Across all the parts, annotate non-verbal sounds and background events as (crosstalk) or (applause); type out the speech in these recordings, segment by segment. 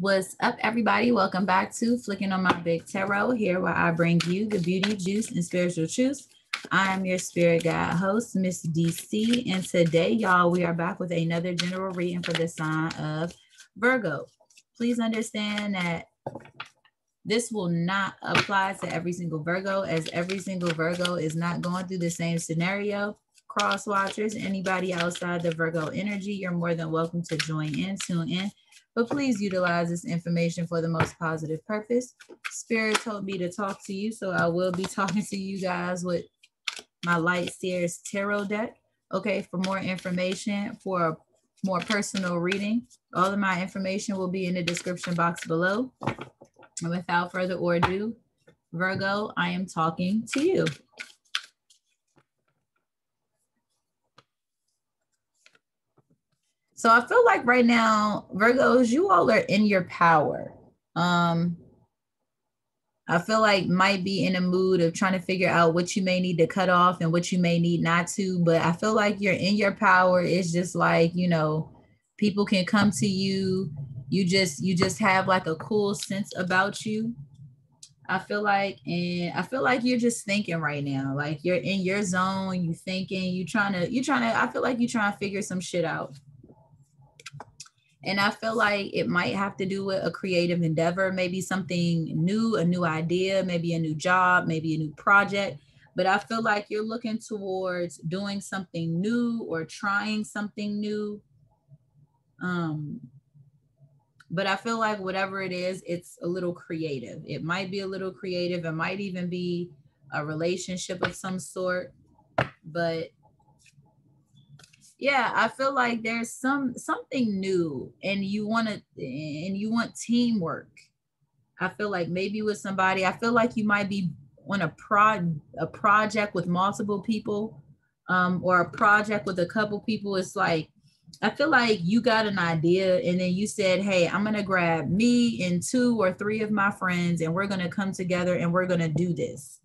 What's up, everybody? Welcome back to Flicking on My Bic Tarot, here where I bring you the beauty, juice, and spiritual truth. I am your spirit guide host, Miss DC, and today, y'all, we are back with another general reading for the sign of Virgo. Please understand that this will not apply to every single Virgo, as every single Virgo is not going through the same scenario. Cross watchers, anybody outside the Virgo energy, you're more than welcome to join in, tune in but please utilize this information for the most positive purpose. Spirit told me to talk to you, so I will be (laughs) talking to you guys with my Light Seers Tarot deck. Okay, for more information, for a more personal reading, all of my information will be in the description box below. And without further ado, Virgo, I am talking to you. So I feel like right now, Virgos, you all are in your power. Um, I feel like might be in a mood of trying to figure out what you may need to cut off and what you may need not to. But I feel like you're in your power. It's just like, you know, people can come to you. You just you just have like a cool sense about you. I feel like, and I feel like you're just thinking right now. Like you're in your zone, you thinking, you trying to, you trying to, I feel like you're trying to figure some shit out. And I feel like it might have to do with a creative endeavor, maybe something new, a new idea, maybe a new job, maybe a new project. But I feel like you're looking towards doing something new or trying something new. Um, but I feel like whatever it is, it's a little creative. It might be a little creative. It might even be a relationship of some sort. But yeah i feel like there's some something new and you want to and you want teamwork. I feel like maybe with somebody i feel like you might be on a prod a project with multiple people um, or a project with a couple people. It's like i feel like you got an idea and then you said hey i'm gonna grab me and two or three of my friends and we're gonna come together and we're gonna do this.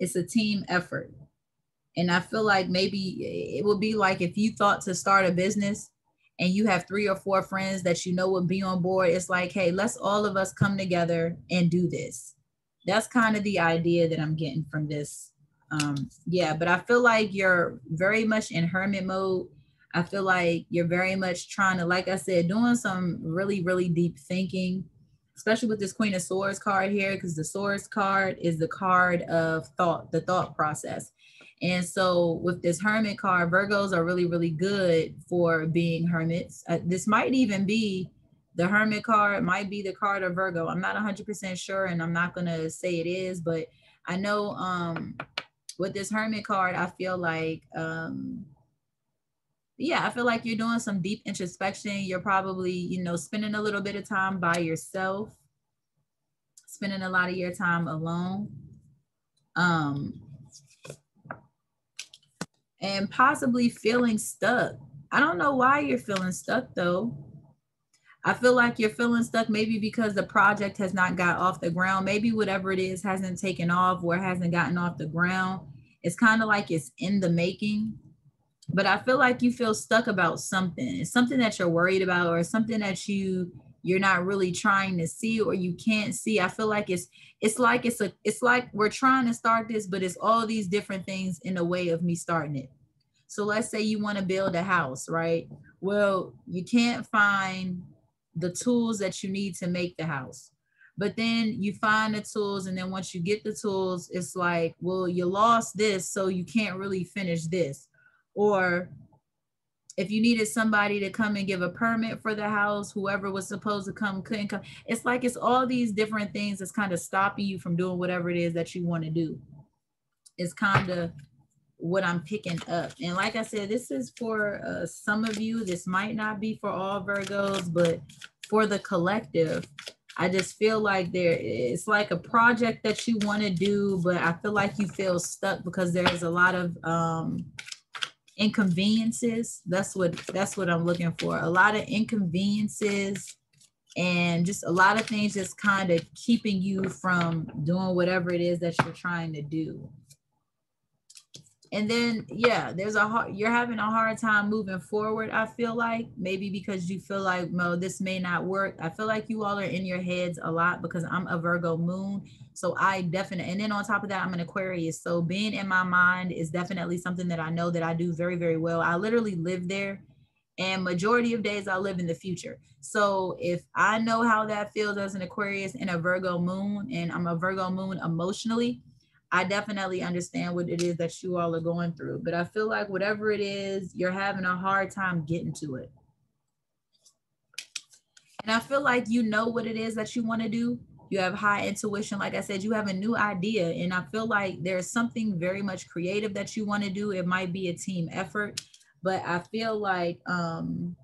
It's a team effort and I feel like maybe it would be like if you thought to start a business and you have three or four friends that you know would be on board, it's like, hey, let's all of us come together and do this. That's kind of the idea that I'm getting from this. Um, yeah, but I feel like you're very much in hermit mode. I feel like you're very much trying to, like I said, doing some really, really deep thinking, especially with this Queen of Swords card here, because the Swords card is the card of thought, the thought process. And so with this hermit card, Virgos are really, really good for being hermits. Uh, this might even be the hermit card, It might be the card of Virgo. I'm not 100% sure, and I'm not going to say it is, but I know um, with this hermit card, I feel like, um, yeah, I feel like you're doing some deep introspection. You're probably, you know, spending a little bit of time by yourself, spending a lot of your time alone. Um, and possibly feeling stuck. I don't know why you're feeling stuck though. I feel like you're feeling stuck maybe because the project has not got off the ground. Maybe whatever it is hasn't taken off or hasn't gotten off the ground. It's kind of like it's in the making. But I feel like you feel stuck about something. It's something that you're worried about or something that you you're not really trying to see or you can't see. I feel like it's it's like it's a it's like we're trying to start this, but it's all these different things in the way of me starting it. So let's say you want to build a house, right? Well, you can't find the tools that you need to make the house. But then you find the tools, and then once you get the tools, it's like, well, you lost this, so you can't really finish this. Or if you needed somebody to come and give a permit for the house, whoever was supposed to come couldn't come. It's like it's all these different things that's kind of stopping you from doing whatever it is that you want to do. It's kind of what I'm picking up. And like I said, this is for uh, some of you. This might not be for all Virgos, but for the collective, I just feel like there it's like a project that you want to do, but I feel like you feel stuck because there's a lot of um inconveniences. That's what that's what i'm looking for. A lot of inconveniences and just a lot of things just kind of keeping you from doing whatever it is that you're trying to do and then yeah there's a hard you're having a hard time moving forward i feel like maybe because you feel like no this may not work. I feel like you all are in your heads a lot because i'm a virgo moon so i definitely and then on top of that i'm an aquarius so being in my mind is definitely something that i know that i do very very well. I literally live there and majority of days i live in the future. So if i know how that feels as an aquarius and a virgo moon and i'm a virgo moon emotionally I definitely understand what it is that you all are going through, but I feel like whatever it is, you're having a hard time getting to it. And I feel like you know what it is that you want to do. You have high intuition. Like I said, you have a new idea. And I feel like there's something very much creative that you want to do. It might be a team effort, but I feel like um,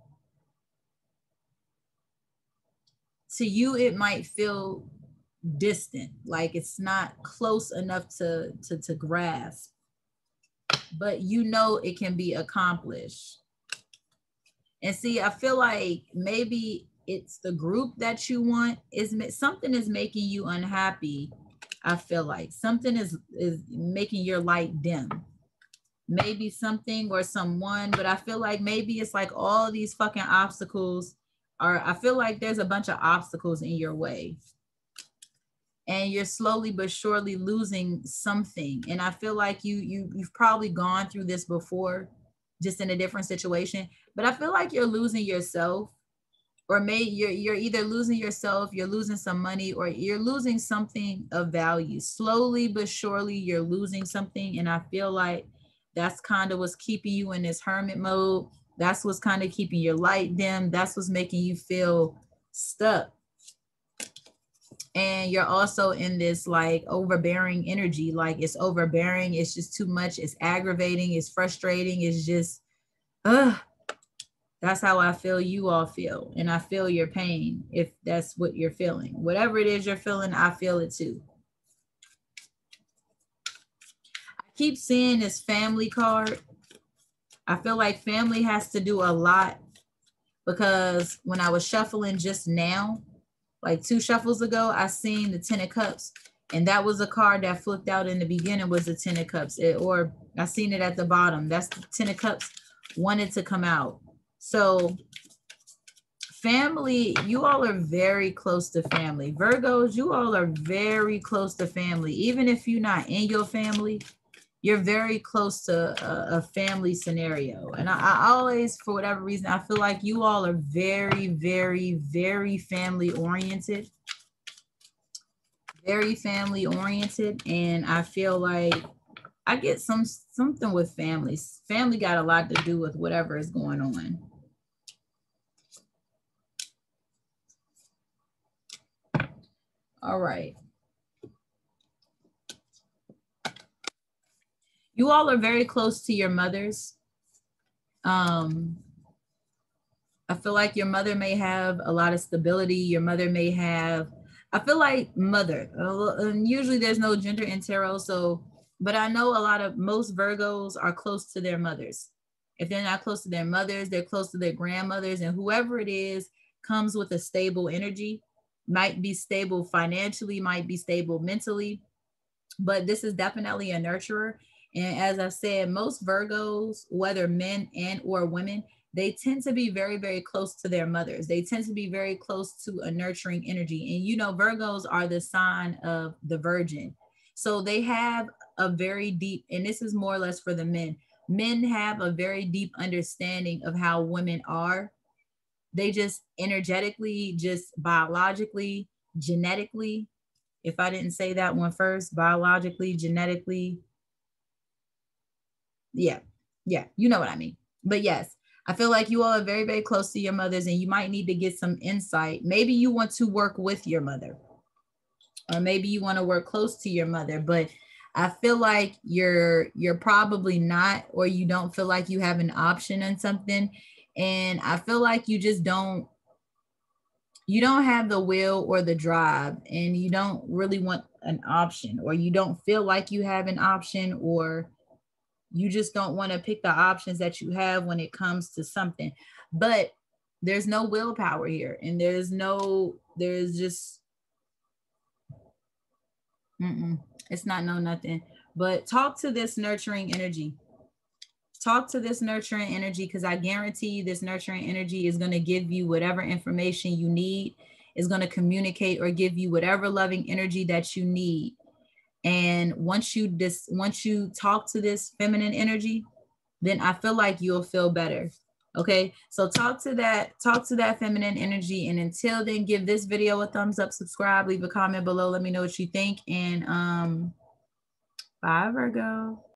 to you, it might feel distant like it's not close enough to to to grasp. But you know it can be accomplished. And see i feel like maybe it's the group that you want is something is making you unhappy i feel like. Something is is making your light dim. Maybe something or someone but i feel like maybe it's like all these fucking obstacles are i feel like there's a bunch of obstacles in your way and you're slowly but surely losing something. And i feel like you you you've probably gone through this before just in a different situation but i feel like you're losing yourself or may you're you're either losing yourself you're losing some money or you're losing something of value. Slowly but surely you're losing something and i feel like that's kind of what's keeping you in this hermit mode. That's what's kind of keeping your light dim. That's what's making you feel stuck and you're also in this like overbearing energy. Like it's overbearing it's just too much it's aggravating it's frustrating it's just uh that's how i feel you all feel. And i feel your pain if that's what you're feeling. Whatever it is you're feeling i feel it too. I keep seeing this family card. I feel like family has to do a lot because when i was shuffling just now like two shuffles ago, I seen the Ten of Cups, and that was a card that flipped out in the beginning was the Ten of Cups, it, or I seen it at the bottom. That's the Ten of Cups wanted to come out. So family, you all are very close to family. Virgos, you all are very close to family. Even if you're not in your family, you're very close to a, a family scenario. And I, I, always, for whatever reason, I feel like you all are very, very, very family oriented. Very family oriented. And I feel like I get some something with families. Family got a lot to do with whatever is going on. All right. You all are very close to your mothers. Um, I feel like your mother may have a lot of stability. Your mother may have, I feel like mother, and usually there's no gender in tarot. So, but I know a lot of most Virgos are close to their mothers. If they're not close to their mothers, they're close to their grandmothers, and whoever it is comes with a stable energy, might be stable financially, might be stable mentally. But this is definitely a nurturer. And as I said, most Virgos, whether men and or women, they tend to be very, very close to their mothers. They tend to be very close to a nurturing energy. And you know, Virgos are the sign of the virgin. So they have a very deep, and this is more or less for the men. Men have a very deep understanding of how women are. They just energetically, just biologically, genetically, if I didn't say that one first, biologically, genetically, yeah, yeah, you know what I mean. But yes, I feel like you all are very, very close to your mothers and you might need to get some insight. Maybe you want to work with your mother, or maybe you want to work close to your mother, but I feel like you're you're probably not, or you don't feel like you have an option on something. And I feel like you just don't you don't have the will or the drive and you don't really want an option or you don't feel like you have an option or you just don't want to pick the options that you have when it comes to something. But there's no willpower here and there's no there's just mm-mm, it's not no nothing. But talk to this nurturing energy. Talk to this nurturing energy because I guarantee you this nurturing energy is going to give you whatever information you need, is going to communicate or give you whatever loving energy that you need. And once you dis once you talk to this feminine energy, then I feel like you'll feel better. Okay, so talk to that, talk to that feminine energy. And until then, give this video a thumbs up, subscribe, leave a comment below. Let me know what you think. And um, bye, Virgo.